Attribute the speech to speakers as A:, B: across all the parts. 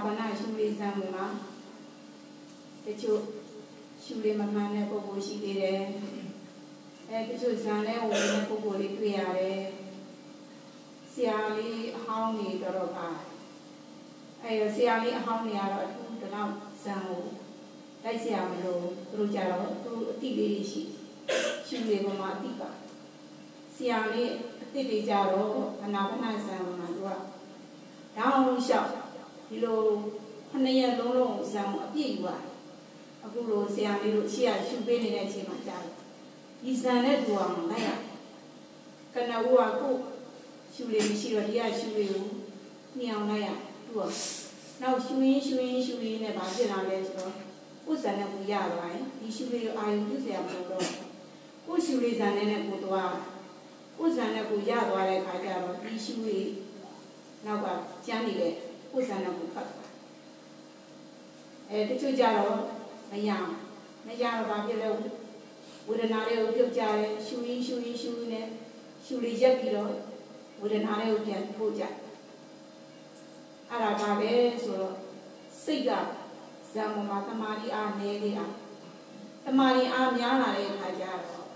A: အာနာပါနရှုလေးစမ်းမှာတချို့ရှုလေးမမှန်တဲ့ပုဂ္ဂိုလ်ရှိသေးတယ်အဲတချို့ဇန်နဲ့ဝင်တဲ့ပုဂ္ဂိုလ်လေးတွေ့ရတယ်ဆရာလေးအဟောင်းနေတော့တော့ပါအဲဆရာလေးအဟောင်းနေရတော့အခုတော့ဇန်ကိုလိုက်ဆရာမလို့သူတို့ကြတော့သူအတိလေးရှိရှုလေးပေါ်မှာအတိပါဆရာလေးအတိတွေကြတော့အနာပါနဇန်မှာသူကတောင်းလျှောက် ဒီလိုခဏရက်လုံးလုံးဇံအပြည့်ယူရတယ်အခုလိုဆရာလေးတို့ရှေ့ကရှုပေးနေတဲ့အချိန်မှာကြားတယ်ဒီဇံနဲ့တူအောင်လိုက်ရကနဦးကကိုရှုလေးမရှိတော့ဒီကရှုလေးကိုညှောင်လိုက်ရတူအောင်နောက်ရှုရင်းရှုရင်းရှုရင်းနဲ့ဗာဖြစ်လာလဲဆိုတော့ကိုဇံနဲ့ကိုရသွားရင်ဒီရှုလေးကိုအာရုံပြုစရာမလိုတော့ကိုရှုလေးဇံနဲ့ကိုသွားကိုဇံနဲ့ကိုရသွားတဲ့အခါကျတော့ဒီရှုလေးနောက်ကကျန်းနေတဲ့ ကိုယ်ဆန္ဒကိုဖတ်တာအဲတချို့ကြတော့မရမရတော့ဘာဖြစ်လဲဝေဒနာလေးကိုပြုတ်ကြတယ်ရှူရင်းရှူရင်းရှူရင်းနဲ့ရှူလေးရက်ပြီးတော့ဝေဒနာလေးကိုပြန်ထိုးကြအဲ့ဒါပါပဲဆိုတော့စိတ်ကဇံမမှာတမာရီအားနေသေးတာတမာရီအားများလာတဲ့အခါကျတော့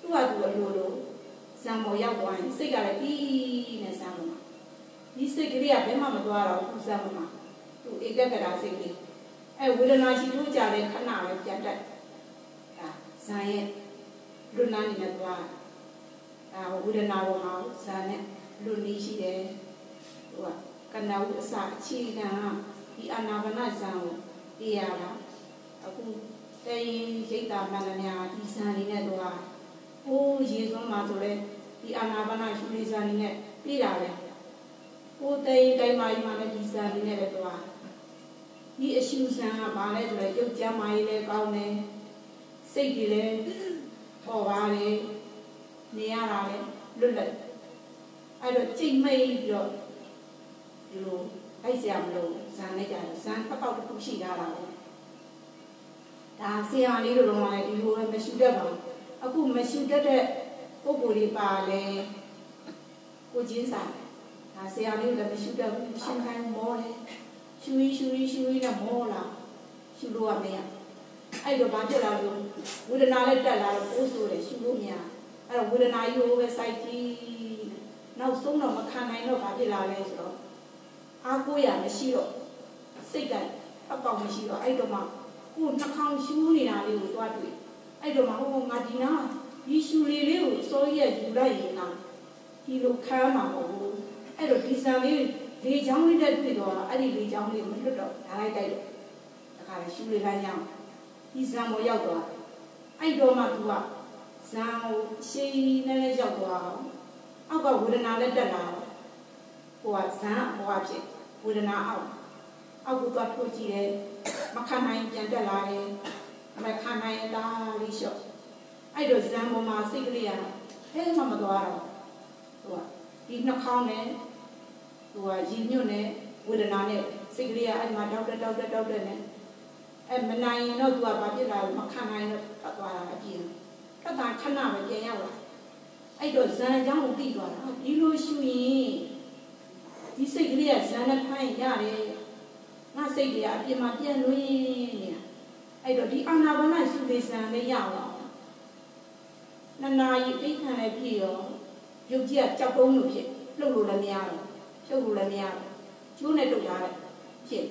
A: သူ့ဟာသူ့အလိုလိုဇံမောရောက်သွားရင်စိတ်ကလည်းပြီးနဲ့ဇံမော ဒီစိတ်ကလေးကဘယ်မှမသွားတော့ဘူးစမ်းမှာသူဧကဂရာစိတ်လေးအဲဝေဒနာရှိထိုးကြတဲ့ခဏပဲပြန်တက်ဒါဇာရဲ့လူနာနေနဲ့သွားဒါဝေဒနာပေါ်မှာဇာနဲ့လူနေရှိတယ်ဟိုကကနဝအစအခြေခံကဒီအနာဘနာဇာကိုပြရတာအခုတေရင်ရိတ်တာမန္တများဒီဇာလေးနဲ့သွားဟိုးရေစွန်းမှာဆိုလဲဒီအနာဘနာရှုလေးဇာလေးနဲ့ပြတာလေ ကိုယ်တိုင်တိုင်မာကြီးမှလည်းဒီစာလေးနဲ့ပဲသွားဒီအရှုဆန်ကဘာလဲဆိုတော့ရုပ်ကြမ်းမာရေးလည်းကောင်းတယ်စိတ်တွေလည်းပေါ်ပါတယ်နေရတာလည်းလွတ်လပ်အဲ့တော့ကြိတ်မိတ်ပြီးတော့ဒီလိုလိုက်စရာမလိုဇန်နဲ့ကြတယ်ဇန်အပေါက်တစ်ခုရှိတာလားဒါဆရာလေးတို့တော့လည်းဒီလိုမရှုတတ်ပါဘူးအခုမရှုတတ်တဲ့ပုံကိုယ်လေးပါလေကိုချင်းစာဒါ ဆရာလေးလည်းမရှိတော့ဘူးရှင်းခိုင်းမောတယ်ရှူရီရှူရီရှူရီနဲ့မောလာရှူလို့ရမရအဲ့တော့ဘာဖြစ်လာလို့ဝေဒနာလည်းတက်လာတော့ပိုးဆိုးတယ်ရှူလို့မရအဲ့တော့ဝေဒနာကြီးကိုပဲစိုက်ကြည့်နောက်ဆုံးတော့မခံနိုင်တော့ဘာဖြစ်လာလဲဆိုတော့အားကိုးရမရှိတော့စိတ်ကအပေါက်မရှိတော့အဲ့တော့မှကိုနှာခေါင်းရှူနေတာလေးကိုသွားတွေ့အဲ့တော့မှဟိုငါဒီနာဒီရှူလေးလေးကိုစိုးရက်ယူလိုက်ရင်လားဒီလိုခံမှာမဟုတ်ဘူး အဲ့တော့ဒီဆန်လေးလေချောင်းလေးတက်တွေ့တော့အဲ့ဒီလေချောင်းလေးမလွတ်တော့ဓာလိုက်တိုက်တော့တခါလေရှူလေးလိုက်ရအောင်ဒီဆန်ပေါ်ရောက်သွားအဲ့တော့မှသူကဇံကိုရှင်းနေနေရောက်သွားအောင်အောက်ကဝေဒနာလည်းတက်လာဟိုကဇံဟိုကဖြစ်ဝေဒနာအောက်အောက်ကသွားထိုးကြည့်တယ်မခံနိုင်ပြန်တက်လာတယ်မခံနိုင်လားလေးလျှော့အဲ့တော့ဇံပေါ်မှာစိတ်ကလေးကဟဲ့မှမသွားတော့ဟိုကဒီနှာခေါင်းနဲ့ ဟိုကရည်ညွတ်နဲ့ဝေဒနာနဲ့စိတ်ကလေးကအဲ့မှာတောက်တက်တောက်တက်တောက်တက်နဲ့အဲ့မနိုင်ရင်တော့သူကဘာဖြစ်လာလဲမခံနိုင်တော့ပတ်သွားတာအပြင်ကတာခဏပဲပြန်ရောက်လာအဲ့တော့ဇန်အကြောင်းကိုသိသွားတာဒီလိုရှူရင်ဒီစိတ်ကလေးကဇန်နဲ့ဖိုင်းရတယ်ငါစိတ်တွေကအပြင်မှာပြန်လွင်နေတာအဲ့တော့ဒီအာနာပါနရှုလေးဇန်လေးရအောင်နနာရီအိတ်ခံလည်းပြည့်ရောရုပ်ကြီးကကြောက်တုံးလို့ဖြစ်လှုပ်လို့လည်းမရတော့ ဖြုတ်လို့လည်းမရတော့ကျိုးနဲ့တုတ်ထားတယ်ဖြစ်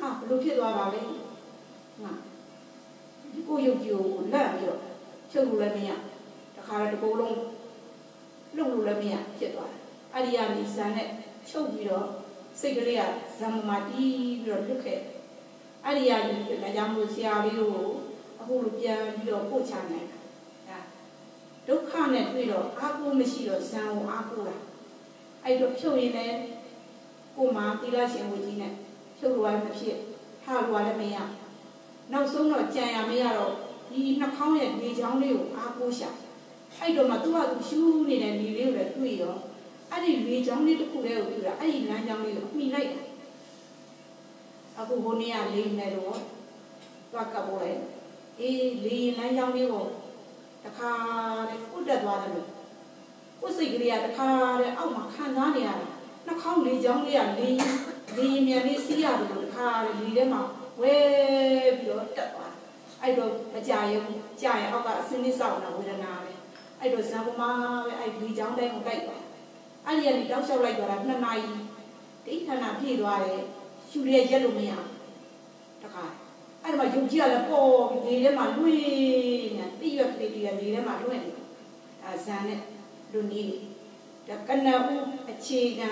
A: ဟာဘလို့ဖြစ်သွားပါလဲငါဒီကိုရုပ်ကြီးကိုလန့်ပြီးတော့ဖြုတ်လို့လည်းမရတခါတော့ဒီကိုယ်လုံးလှုပ်လို့လည်းမရဖြစ်သွားတယ်အဲ့ဒီကနေဇန်နဲ့ချုပ်ပြီးတော့စိတ်ကလေးကဇံမာတီးပြီးတော့လွတ်ခဲ့အဲ့ဒီကနေဒါကြောင့်မို့ဆရာလေးတို့အခုလိုပြန်ပြီးတော့ပို့ချနိုင်တာဒုက္ခနဲ့တွေ့တော့အာကိုမရှိတော့ဇံကိုအာကိုလာအဲ့တော့ဖြုတ်ရင်လည်း ကိုမှသီလရှင်ဝကြီးနဲ့ဖြုတ်လို့ရမဖြစ်ထားလို့လည်းမရနောက်ဆုံးတော့ကြံရမရတော့ဒီနှာခေါင်းရဲ့လေချောင်းလေးကိုအာကိုရှာအဲ့တော့မှသူကသူရှူးနေတဲ့လေလေးကိုလည်းတွေ့ရောအဲ့ဒီလေချောင်းလေးတစ်ခုလေးကိုတွေ့တာအဲ့ဒီလမ်းကြောင်းလေးကိုမှီလိုက်တယ်အခုဟိုနေ့ကလေးနဲ့တော့သွားကပ်ပေါ်လိုက်အေးလေလမ်းကြောင်းလေးကိုတခါတဲ့ဥတက်သွားတယ်လို့ကိုယ်စိတ်ကလေးကတခါတဲ့အောက်မှာခံစားနေရတယ် နှာခေါင်းလေးချောင်းလေးကလေးလေးမြန်လေးစီးရတယ်လို့တခါလေလေးထဲမှာဝဲပြီးတော့တက်သွားအဲ့တော့မကြရုံကြာရင်အောက်ကအစင်းလေးစောက်နေဝေဒနာပဲအဲ့တော့ဇံပမာပဲအဲ့ဒီချောင်းတိုင်းကိုလိုက်သွားအဲ့ဒီကနေတောက်လျှောက်လိုက်သွားတာနှစ်နာရီဒိဋ္ဌာနာပြည့်သွားတယ်ရှူရဲရက်လို့မရတခါအဲ့ဒါမှယုံကြည်ရလဲပေါ်ပြီးလေထဲမှာလွှေနေတိရွက်ကလေးတည်းလေထဲမှာလွှင့်နေအဲဇံနဲ့လူနီး ဒါကနဦးအခြေခံ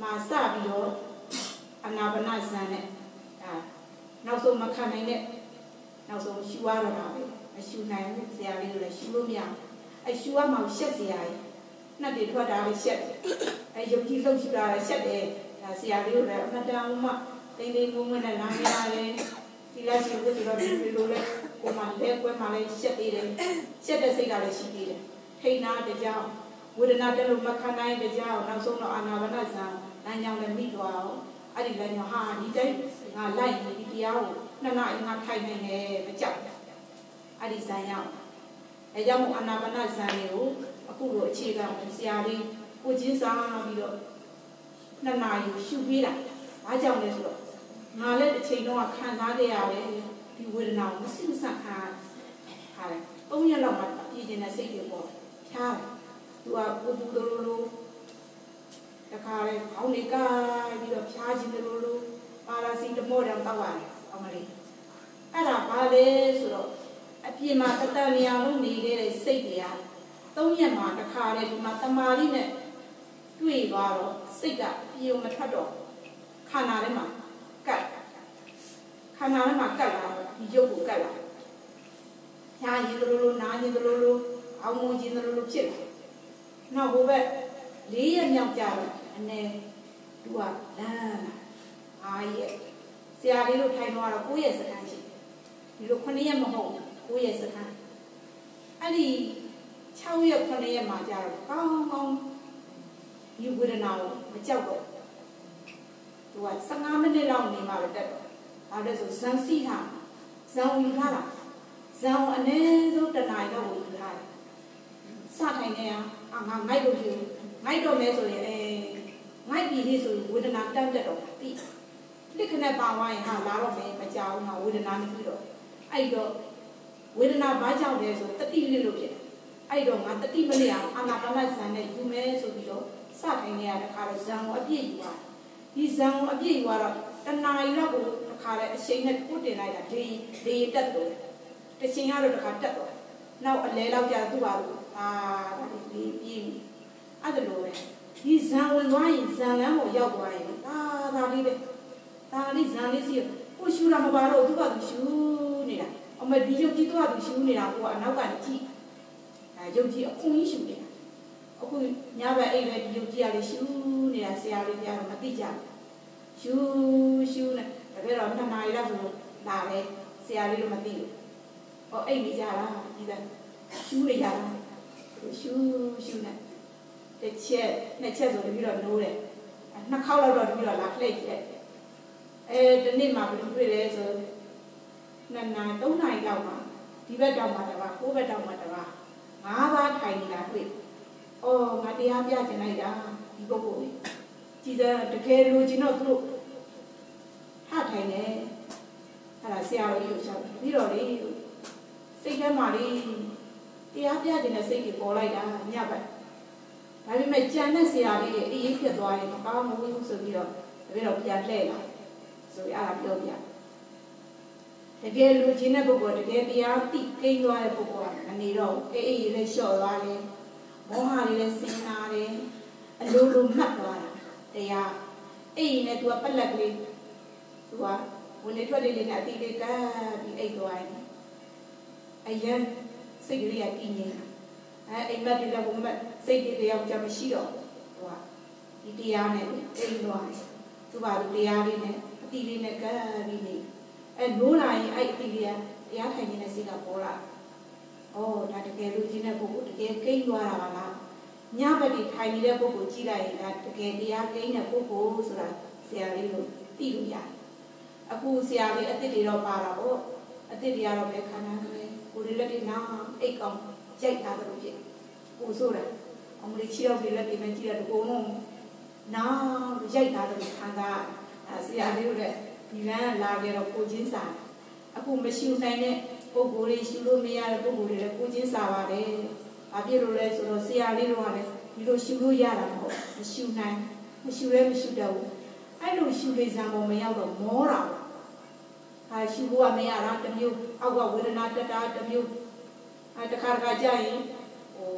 A: မှာစပြီးတော့အနာပနဇံနဲ့ဒါနောက်ဆုံးမခံနိုင်တဲ့နောက်ဆုံးရှူရတော့တာပဲမရှူနိုင်ဘူးဆရာလေးတို့လည်းရှူလို့မရဘူးအဲရှူရမှရှက်ဆရာကြီးနှက်တွေထွက်တာလည်းရှက်အဲယုံကြည်လို့ရှူတာလည်းရှက်တယ်ဒါဆရာလေးတို့လည်းအမှတ်တမ်းမှတိတ်တိတ်ငုံငုံနဲ့လာနေရတယ်ဒီလက်ရှိဝတ်ပြီးတော့ဒီလိုလဲကိုမလဲကွဲမှလည်းရှက်သေးတယ်ရှက်တဲ့စိတ်ကလည်းရှိသေးတယ်ထိန်နာတကြောင် ဝေဒနာတက်လို့မခံနိုင်တဲ့ကြောင်နောက်ဆုံးတော့အာနာပါနဇံလမ်းကြောင်းလည်းမိသွားအောင်အဲ့ဒီလမ်းကြောင်းဟာဒီတိုင်းငါလိုက်နေဒီတရားကိုနှစ်နာရီငါထိုင်နေတယ်မကြောက်အဲ့ဒီဇံရောက်အဲကြောင့်မို့အာနာပါနဇံတွေကိုအခုလိုအခြေခံဆရာလေးကိုချင်းစားပြီးတော့နှစ်နာရီရှုပေးတာဘာကြောင့်လဲဆိုတော့ငါလည်းတစ်ချိန်တော့ခံစားခဲ့ရတယ်ဒီဝေဒနာကိုမစစ်မဆက်ခံရတယ်၃ရက်လောက်မှပြည်ကျင်တဲ့စိတ်တွေပေါ့ဖြားတယ် သူကပူပူလိုလိုလိုတခါလေခေါင်းလေးကိုက်ပြီးတော့ဖြားခြင်းလိုလိုပါရာစီတမောတောင်တောက်ရတယ်အမလေးအဲ့ဒါဘာလဲဆိုတော့အပြင်မှာတတန်နေအောင်လုပ်နေတဲ့စိတ်တွေကသုံးရက်မှာတခါလေဒီမှာတမာလေးနဲ့တွေ့သွားတော့စိတ်ကပြေုံမထွက်တော့ခန္ဓာထဲမှာကတ်ခန္ဓာထဲမှာကတ်လာဒီရုပ်ကိုကတ်လာညာရင်လိုလိုနာရင်လိုလိုအောင်မွန်ခြင်းလိုလိုဖြစ်လာ နောက်ဟိုဘက်၄ရက်မြောက်ကြတော့အနေသူကလမ်းအားရက်ဆရာလေးတို့ထိုင်တော့9ရက်စကန်းရှိဒီလို9ရက်မဟုတ်9ရက်စကန်းအဲ့ဒီ6ရက်9ရက်မှာကြတော့ကောင်းကောင်းဒီဝေဒနာကိုမကြောက်တော့သူက15မိနစ်လောက်နေမှပဲတက်တော့ဒါလည်းဆိုဇန်စီထားဇန်ဝင်ထားတာဇန်အနည်းဆုံးတစ်နာရီတော့ဝင်ထားတယ်စထိုင်နေရ အာငါငိုက်လို့ဖြစ်ငိုက်တော့မဲဆိုရင်အဲငိုက်ပြီလေးဆိုရင်ဝေဒနာတက်တက်တော့တိလက်ခနဲ့ပါဝိုင်းဟာလာတော့မဲမကြောက်ငါဝေဒနာမရှိတော့အဲ့တော့ဝေဒနာဘာကြောင့်လဲဆိုတတိလေးလို့ဖြစ်အဲ့တော့ငါတတိမလေးအောင်အာနာပါနဇန်နဲ့ယူမဲဆိုပြီးတော့စထိုင်နေရတဲ့ခါတော့ဇန်ကိုအပြည့်ယူသွားဒီဇန်ကိုအပြည့်ယူသွားတော့တဏှာရီတော့ကိုတစ်ခါလဲအချိန်နဲ့ကိုတင်လိုက်တာဒီဒီတက်တော့တစ်ချိန်ကတော့တစ်ခါတက်တော့နောက်အလဲလောက်ကြာသူ့ပါလို့ အာဒါဒီပြင်းအဲ့ဒါလိုပဲဒီဇံဝင်သွားရင်ဇံလမ်းကိုရောက်သွားရင်ဒါဒါလေးပဲဒါလေးဇံလေးစီကိုရှူတာမပါတော့သူကသူရှူနေတာအမဒီရုပ်ကြီးတော့သူရှူနေတာကိုအနောက်ကနေကြည့်အဲရုပ်ကြီးအခွန်ကြီးရှူနေတာအခုညဘက်အိမ်ပဲဒီရုပ်ကြီးကလေးရှူနေတာဆရာလေးကတော့မသိကြဘူးရှူရှူနေတကယ်တော့နှစ်နာရီလောက်ဆိုလာပဲဆရာလေးတို့မသိဘူးဟောအိမ်နေကြတာဒီကရှူနေကြတာ ရှူရှူနေတစ်ချက်နှစ်ချက်ဆိုတပြီးတော့နိုးတယ်နှစ်ခေါက်လောက်တော့တပြီးတော့လာလှိတ်တယ်အဲဒီနေ့မှဘယ်လိုတွေ့လဲဆိုနှစ်နာသုံးနာရီလောက်မှဒီဘက်တောင်မှတပါးကိုဘက်တောင်မှတပါးငါးပါးထိုင်နေတာတွေ့အော်ငါတရားပြချင်လိုက်တာဒီပုဂ္ဂိုလ်ကြီးကြည်စတကယ်လိုချင်တော့သူတို့ထထိုင်တယ်အဲ့ဒါဆရာတော်ကြီးကိုရှောက်ပြီးတော့လေစိတ်ထဲမှာလေ တရားပြခြင်းနဲ့စိတ်ကြီးပေါ်လိုက်တာညဘက်ဒါပေမဲ့ကြံတဲ့ဆရာလေးတွေအေးအေးဖြစ်သွားရင်မကောင်းဘူးဆိုပြီးတော့တပည့်တော်ပြန်လှည့်လာဆိုရတာပြောပြတကယ်လူချင်းတဲ့ပုဂ္ဂိုလ်တကယ်တရားသိကိန်းသွားတဲ့ပုဂ္ဂိုလ်ကအနေတော့အေးအေးလေးလျှော့သွားတယ်မောဟလေးလည်းစင်လာတယ်အလိုလိုမှတ်သွားတာတရားအေးနဲ့သူကပက်လက်ကလေးသူကဝင်လေထွက်လေလေးနဲ့အတီးလေးကပ်ပြီးအိတ်သွားတယ်အရင် စိတ်ကလေးကကြီးနေတာအဲအိမ်မက်တွေလည်းဘုံမက်စိတ်တွေတယောက်ကြမရှိတော့ဟိုကဒီတရားနဲ့အိမ်သွားတယ်သူပါသူတရားလေးနဲ့အတီလေးနဲ့ကပ်ပြီးနေအဲနိုးလာရင်အဲ့အတီလေးကတရားထိုင်နေတဲ့စိတ်ကပေါ်လာဩဒါတကယ်လို့ချင်းတဲ့ပုဂ္ဂိုလ်တကယ်ကိန်းသွားတာပါလားညဘက်ဒီထိုင်နေတဲ့ပုဂ္ဂိုလ်ကြည့်လိုက်ရင်ဒါတကယ်တရားကိန်းတဲ့ပုဂ္ဂိုလ်ဆိုတာဆရာလေးတို့သိလို့ရတယ်အခုဆရာလေးအစ်စ်တွေတော့ပါတာပေါ့အစ်စ်တွေကတော့ပဲခန္ဓာပဲ ကိုယ်လက်တွေနာအိတ်ကောင်ရိုက်ထားတယ်လို့ဖြစ်ကိုဆိုးတယ်အမလေးချီရောက်တွေလက်တွေနဲ့ကြည့်ရတဲ့ကိုလုံးနောက်ရိုက်သားတယ်ခံစားအဲဆရာလေးတို့လည်းဒီလမ်းလာကြတော့ကိုချင်းစာအခုမရှူနိုင်တဲ့ပုံကိုယ်တွေရှူလို့မရတဲ့ပုံကိုယ်တွေလည်းကိုချင်းစာပါတယ်။ဘာဖြစ်လို့လဲဆိုတော့ဆရာလေးတို့ကလည်းဒီလိုရှူလို့ရတာမဟုတ်မရှူနိုင်မရှူလဲမရှူတော့ဘူး။အဲ့လိုရှူလေစံပေါ်မရောက်တော့မောတာ။ အဲရှူဖို့ကမရတာတမျိုးအောက်ကဝေဒနာတက်တာတမျိုးအဲတခါတခါကြာရင်ဟို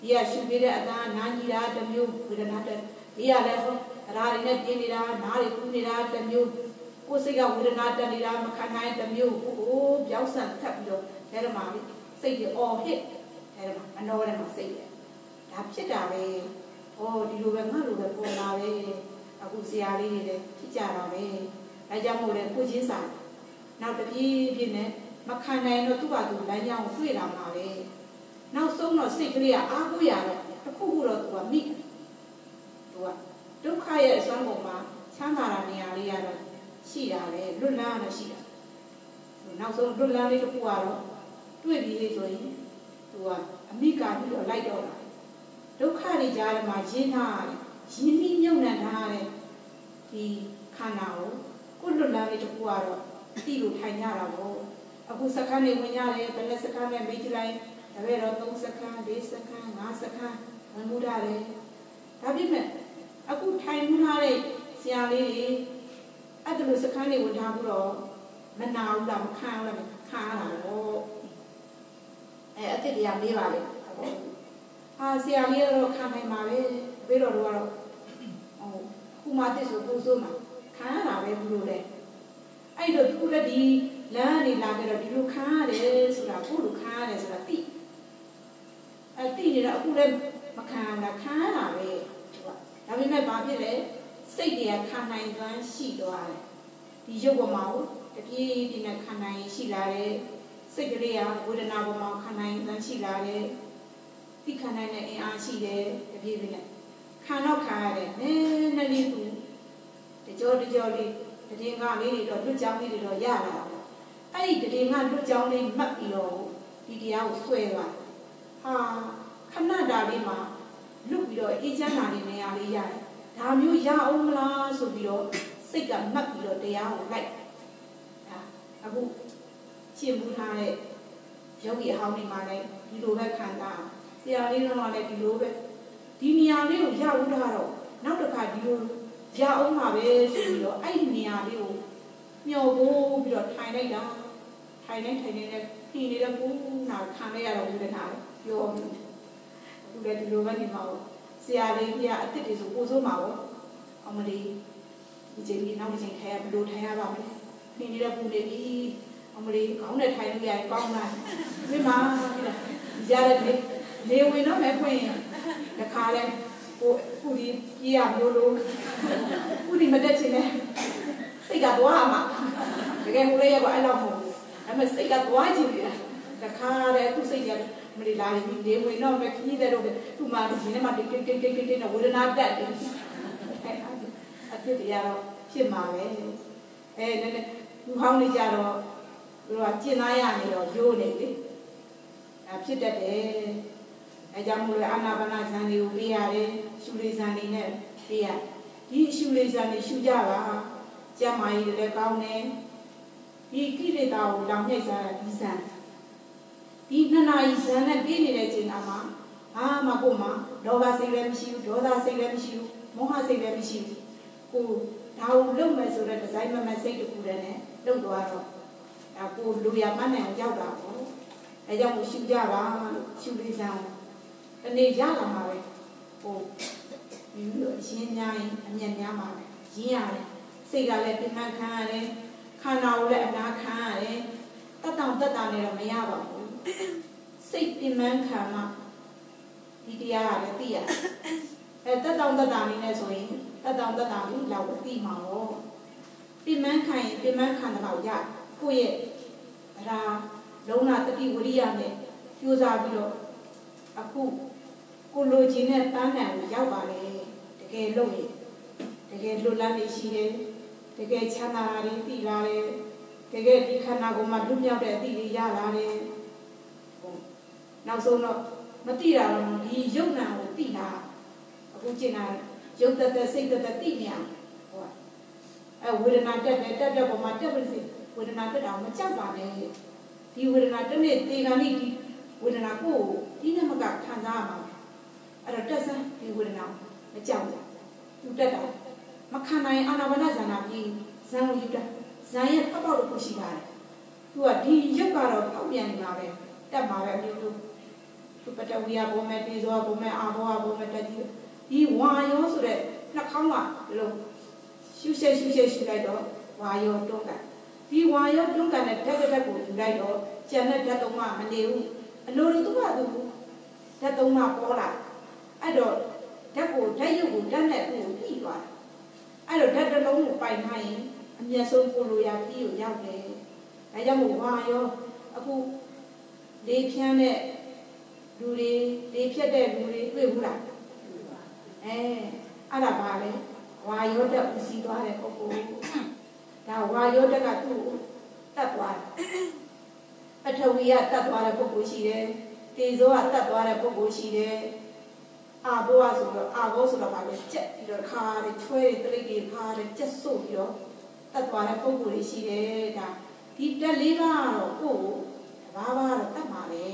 A: ဒီကရှူပြတဲ့အသားနားကြီးတာတမျိုးဝေဒနာတက်ဒီကလည်းဟောရာတွေနဲ့ပြင်းနေတာနားတွေကူးနေတာတမျိုးကိုယ်စိတ်ကဝေဒနာတက်နေတာမခံနိုင်တမျိုးဟိုးပြောင်းဆန်ထပ်ပြီးတော့ဒါရမှာစိတ်တွေအော်ဟစ်ဒါရမှာအနောထဲမှာစိတ်တယ်ဒါဖြစ်တာပဲဟောဒီလိုပဲငါလိုပဲပေါ်လာပဲအခုဆရာလေးတွေလည်းဖြစ်ကြတာပဲ ဒါကြောင့်မို့လဲကိုချင်းစာနောက်တပြေးပြေးနဲ့မခံနိုင်တော့သူ့ဘာသူလမ်းကြောင်းတွေ့လာမှာပဲနောက်ဆုံးတော့စိတ်ကလေးကအားကိုးရတော့တခုခုတော့သူကမိသူကဒုက္ခရဲ့အစွမ်းကုန်မှာချမ်းသာတာနေရာလေးရတော့ရှိတာလေလွတ်လန်းတော့ရှိတာနောက်ဆုံးလွတ်လန်းလေးတစ်ခုကတော့တွေ့ပြီးဆိုရင်သူကအမိကာပြီးတော့လိုက်တော့တာဒုက္ခတွေကြားထဲမှာရင်းထားရင်းနှီးမြုပ်နှံထားတဲ့ဒီခန္ဓာကို ကိုလွတ်လန်းလေးတစ်ခုကတော့သိလို့ထိုင်ကြတာပေါ့အခုစက္ကန့်နေဝင်ရတယ်ဘယ်နဲ့စက္ကန့်နဲ့မေးကြည့်လိုက်ဒါပဲတော့3စက္ကန့်4စက္ကန့်5စက္ကန့်ဝင်မှုရတယ်ဒါပြည့်မဲ့အခုထိုင်မှုထားတဲ့ဆရာလေးတွေအဲ့ဒါလိုစခန်းတွေဝင်ထားပြီးတော့မနာဘူးလားမခံဘူးလားခံရတာပေါ့အဲအစ်စ်တရားမေးပါလေပေါ့ဟာဆရာလေးကတော့ခံနိုင်ပါပဲပြီးတော့တော့ဟိုခုမှတစ်ဆိုကိုစိုးမှာ ခံရတာပဲဘူးလို့လေအဲ့တော့သူလည်းဒီလမ်းနေလာကြတော့ဒီလိုခံရတယ်ဆိုတာကိုလိုခံရတယ်ဆိုတာသိအဲသိနေတော့အခုလည်းမခံတာခံရတာပဲဒါပေမဲ့ဘာဖြစ်လဲစိတ်တွေကခံနိုင်စွမ်းရှိသွားတယ်ဒီရုပ်ပေါ်မှာတပြေးပြေးနဲ့ခံနိုင်ရှိလာတယ်စိတ်ကလေးကဝေဒနာပေါ်မှာခံနိုင်စွမ်းရှိလာတယ်သိခံနိုင်တဲ့အင်အားရှိတယ်တပြေးပြေးနဲ့ခံတော့ခံရတယ်နည်းနည်းလေးသူတ ကြောတကြောလေးတည်ငါလေးတွေတော့လွတ်ကြောင်းလေးတွေတော့ရလာတာအဲ့ဒီတည်ငါလွတ်ကြောင်းလေးမှတ်ပြီးတော့ဒီတရားကိုဆွဲသွားဟာခဏတာလေးမှာလွတ်ပြီးတော့အေးချမ်းတာလေးနေရာလေးရတယ်ဒါမျိုးရအောင်မလားဆိုပြီးတော့စိတ်ကမှတ်ပြီးတော့တရားကိုလိုက်ဒါအခုရှင်းမှုထားတဲ့ယောဂီအဟောင်းတွေမှာလည်းဒီလိုပဲခံစားဆရာလေးတို့ကလည်းဒီလိုပဲဒီနေရာလေးကိုရဦးတာတော့နောက်တစ်ခါဒီလို ရအောင်ပါပဲဆိုပြီးတော့အဲ့ဒီနေရာလေးကိုမျောဖို့ပြီးတော့ထိုင်လိုက်တာထိုင်နေထိုင်နေတဲ့ဖြီနေတဲ့ဘူးနာခံလိုက်ရတော့ဘူးတဲ့နာပြောအခုလည်းဒီလိုပဲနေမှာပေါ့ဆရာလေးပြအစ်စ်တွေဆိုပို့စိုးမှာပေါ့အမလီဒီချိန်ကြီးနောက်တစ်ချိန်ထိုင်ရဘယ်လိုထိုင်ရပါမလဲဖြီနေတဲ့ဘူးနေပြီအမလီခေါင်းနဲ့ထိုင်လို့ရရင်ကောင်းလားဒီမှာရတဲ့လေလေဝင်တော့မဲ့ဖွင့်ရင်တခါလဲ ကိုခုဒီပြေးရမျိုးလို့ခုဒီမတက်ချင်နဲ့စိတ်ကသွားမှာတကယ်ဟိုလေးရပါအဲ့လောက်မဟုတ်ဘူးအဲ့မဲ့စိတ်ကသွားကြည့်တယ်တခါလဲသူစိတ်ကမလီလာရင်ဒီဝင်တော့မဲ့ခကြီးတဲ့တော့သူမှဒီနေ့မှတိတ်တိတ်တိတ်တိတ်တိတ်နဲ့ဝေဒနာတက်တယ်အဖြစ်တရားတော့ဖြစ်မှာပဲအဲနည်းနည်းသူဟောင်းနေကြတော့သူကကျင်သားရနေတော့ရိုးနေလေအဲဖြစ်တတ်တယ် အဲကြောင့်မို့လို့အာနာပါနဇန်တွေကိုပေးရတယ်ရှုလေးဇန်တွေနဲ့ပေးရဒီရှုလေးဇန်တွေရှုကြပါကျမ်းမာရေးတွေလည်းကောင်းတယ်ဒီကိလေသာကိုလောင်မြိုက်စားတဲ့ဒီဇန်ဒီနှစ်နာရီဇန်နဲ့ပေးနေတဲ့ချိန်မှာအာမကိုမလောဘစိတ်လည်းမရှိဘူးဒေါသစိတ်လည်းမရှိဘူးမောဟစိတ်လည်းမရှိဘူးကိုဒါကိုလုပ်မယ်ဆိုတော့ဒီဇိုင်းမမစိတ်တခုတည်းနဲ့လုပ်သွားတော့ဒါကိုလူရမနိုင်ရောက်တာပေါ့အဲကြောင့်ကိုရှုကြပါလို့ရှုလေးစား တနေ့ရလာမှာပဲဟိုဒီလိုအရှင်းများရင်အမျက်များမှာပဲရင်းရတယ်စိတ်ကလည်းပြင်းထန်ခံရတယ်ခန္ဓာကိုလည်းအနာခံရတယ်တတ်တောင်တတ်တာနဲ့တော့မရပါဘူးစိတ်ပြင်းမှန်းခံမှဒီတရားကလည်းသိရတယ်အဲတတ်တောင်တတ်တာနေနဲ့ဆိုရင်တတ်တောင်တတ်တာလေးလောက်သိမှာပေါ့ပြင်းမှန်းခံရင်ပြင်းမှန်းခံတော့ရကိုယ့်ရဲ့အရာလုံးလာတတိဝရိယနဲ့ကြိုးစားပြီးတော့အခု ကိုလိုချင်တဲ့ပန်းတန်ကိုရောက်ပါလေတကယ်လို့ရင်တကယ်လွတ်လပ်နေရှိတယ်တကယ်ချမ်းသာတာတွေသိလာတယ်တကယ်ဒီခန္ဓာကိုယ်မှာလွတ်မြောက်တဲ့အသည့်တွေရလာတယ်နောက်ဆုံးတော့မသိတာတော့ဒီယုံနာကိုသိတာအခုကျင်တာရုပ်သက်သက်စိတ်သက်သက်သိနေရဟောအဲဝေဒနာတက်တယ်တက်တဲ့ပုံမှာတက်ပြီစီဝေဒနာတက်တာမကြောက်ပါနဲ့ဒီဝေဒနာတစ်နေ့တေခါနေ့ဒီဝေဒနာကိုဒီနေ့မကခံစားရမှာ အဲ့တော့တက်စမ်းဒီဝေဒနာမကြောက်ဘူးသူတက်တာမခံနိုင်အာနာပါနဇာနာပြီးဇံကိုယူတာဇံရဲ့ပေါက်ပေါက်လို့ကိုရှိပါတယ်သူကဒီရုပ်ကတော့ပေါက်ပြန်နေမှာပဲတက်မှာပဲမျိုးမျိုးသူပတဝီယဘုံမဲ့တေဇောဘုံမဲ့အာဘောဘုံမဲ့တက်ကြီးဒီဝါယောဆိုတဲ့နှာခေါင်းကဒီလိုရှုရှက်ရှုရှက်ရှုလိုက်တော့ဝါယောတွန်းကဒီဝါယောတွန်းကနဲ့တက်တက်ကိုယူလိုက်တော့ကျန်တဲ့ဓာတ်သုံးမှမနေဘူးအလိုလိုသူကသူဓာတ်သုံးမှပေါ်လာ အဲ့တော့ဓာတ်ကိုဓာတ်ရုပ်ကိုဓာတ်နဲ့ကိုပြီးသွားအဲ့တော့ဓာတ်တစ်လုံးကိုပိုင်ထားရင်အမျက်ဆုံးကိုလိုရာပြီးကိုရောက်တယ်ဒါကြောင့်မို့ဝါယောအခုလေးဖြန်းတဲ့လူတွေလေးဖြတ်တဲ့လူတွေတွေ့ဘူးလားအဲအဲ့ဒါပါလေဝါယောတက်ဦးစီးသွားတဲ့ပုဂ္ဂိုလ်ဒါဝါယောတက်ကသူ့တတ်သွားပထဝီကတတ်သွားတဲ့ပုဂ္ဂိုလ်ရှိတယ်တေဇောကတတ်သွားတဲ့ပုဂ္ဂိုလ်ရှိတယ် အာဘောဆိုတော့အာဘောဆိုတော့ဗာလေကြက်ပြီးတော့ခါတယ်ချွဲတယ်တလိပ်တွေခါတယ်ကြက်စို့ပြီးတော့တတ်သွားတဲ့ပုဂ္ဂိုလ်တွေရှိတယ်ဒါဒီတက်လေးပါတော့ကိုယ်ဘာဘာတော့တတ်ပါလေ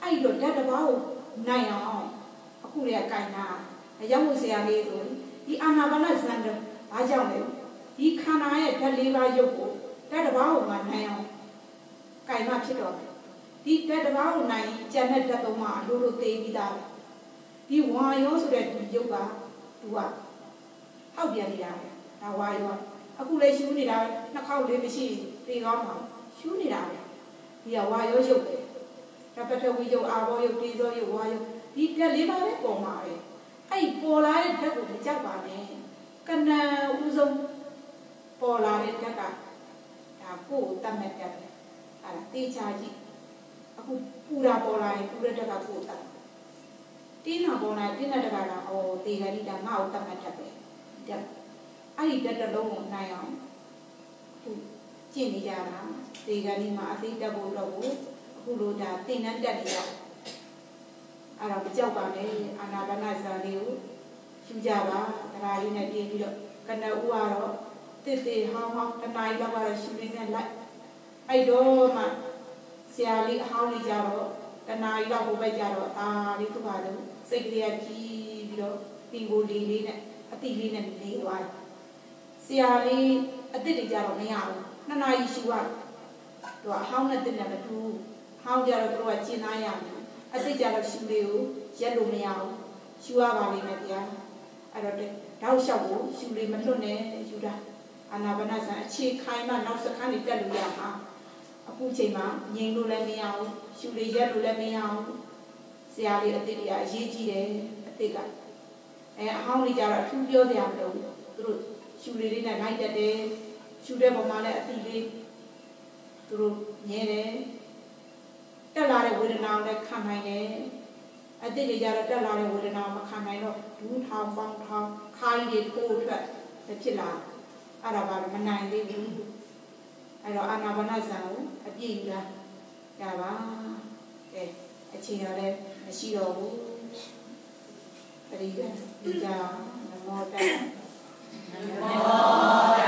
A: အဲ့တော့ဓာတ်တစ်ပါးကိုနိုင်အောင်အခုတည်းကကြိုင်တာအရောက်မှုဆရာလေးဆိုဒီအာနာပါနဇန်တော့ဘာကြောင့်လဲဒီခန္ဓာရဲ့ဓာတ်လေးပါးရုပ်ကိုဓာတ်တစ်ပါးကိုမှနိုင်အောင်ကြိုင်မှဖြစ်တော့ဒီဓာတ်တစ်ပါးကိုနိုင်ကျန်တဲ့ဓာတ်သုံးပါအလိုလိုသိပြီးသား ဒီဝါယောဆိုတဲ့ဒီရုပ်ကသူကဟောက်ပြန်နေတာဒါဝါယောအခုလည်းရှူးနေတာနှစ်ခေါက်လေးမရှိသေကောင်းပါရှူးနေတာပဲဒီကဝါရောရုပ်ပဲတပတဝီရုပ်အာဘောရုပ်တေဇောရုပ်ဝါရုပ်ဒီတက်လေးပါပဲပေါ်မှာပဲအဲ့ပေါ်လာတဲ့ဓာတ်ကိုမကြောက်ပါနဲ့ကနံဥဆုံးပေါ်လာတဲ့ဓာတ်ကဒါကိုယ်တတ်မဲ့ဓာတ်ပဲအဲ့ဒါတေချာကြည့်အခုပူတာပေါ်လာရင်ပူတဲ့ဓာတ်ကကိုယ်တတ် တင်းတာပေါ်လာရင်တင်းတဲ့ဓာတ်ကတော့အော်တေဂရိတာငါ့ကိုတတ်မဲ့ဓာတ်ပဲဓာတ်အဲ့ဒီဓာတ်တစ်လုံးကိုနိုင်အောင်အခုကျင့်နေကြတာဒီကနေ့မှာအသိတက်ဖို့တော့ကိုအခုလိုဒါသင်တန်းတက်နေရအဲ့တော့ကြောက်ပါနဲ့အာနာပါနဇာလေးကိုယူကြပါတရားလေးနဲ့ပြင်ပြီးတော့ကနဦးကတော့တစ်တစ်ဟောင်းဟောင်းတနားရီလောက်ကတော့ရှူရင်းနဲ့လိုက်အဲ့တော့မှဆရာလေးအဟောင်းလေးကြတော့ တနားရီလောက်ဟိုဘက်ကြတော့အာလေးသူ့ပါလို့စိတ်ကလေးကကြီးပြီးတော့ဒီကိုလေးလေးနဲ့အတိလေးနဲ့နေသွားတယ်ဆရာလေးအစ်စ်တွေကြတော့မရဘူးနှစ်နာရီရှူရသူကအဟောင်းနဲ့တစ်နဲ့မတူဟောင်းကြတော့သူကကျင်သားရမယ်အစ်စ်ကြတော့ရှူလေးကိုရက်လို့မရဘူးရှူရပါလိမ့်မယ်ဗျာအဲ့တော့တောက်လျှောက်ကိုရှူလေးမလွတ်နဲ့ယူတာအာနာပါနဆန်အခြေခိုင်မှနောက်စခန်းနေတက်လို့ရမှာ အခုချိန်မှာငြိမ်လို့လည်းမရဘူးရှူလေးရက်လို့လည်းမရဘူးဆရာလေးအစ်စ်တွေကအရေးကြီးတယ်အစ်စ်ကအဲအဟောင်းလေးကြတော့အထူးပြောစရာမလိုဘူးသူတို့ရှူလေးလေးနဲ့လိုက်တက်တယ်ရှူတဲ့ပုံမှာလည်းအတိလေးသူတို့မြဲတယ်တက်လာတဲ့ဝေဒနာကိုလည်းခံနိုင်တယ်အတိလေးကြတော့တက်လာတဲ့ဝေဒနာမခံနိုင်တော့ဒူးထောင်ပေါင်းထောင်ခိုင်းတွေထိုးထွက်ဖြစ်လာအဲ့ဒါပါမနိုင်သေးဘူး အဲ့တော့အာနာပါနဇံကိုအပြည့်ယူတာရပါကဲအချိန်ရလည်းမရှိတော့ဘူးပရိသတ်ဒီကြနမောတ္တ
B: Namo